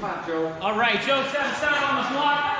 Come on, Joe. All right, Joe, seven, seven on the block.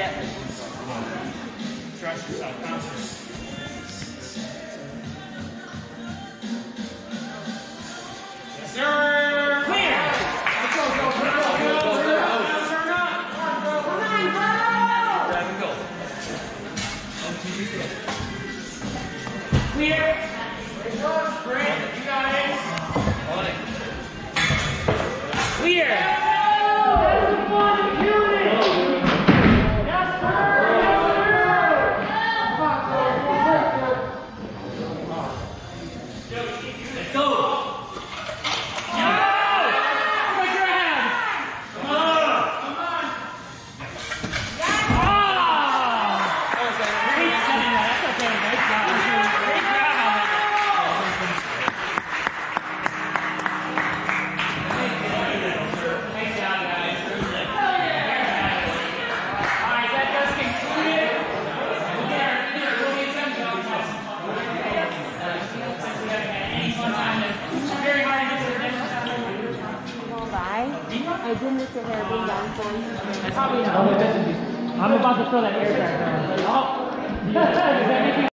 cat. Trust your subconscious. Yes, sir. Clear. Let's go, go, go, go, go, go, go. Clear. Great, I didn't look at her being down for you. I'm about to throw that air back oh. around.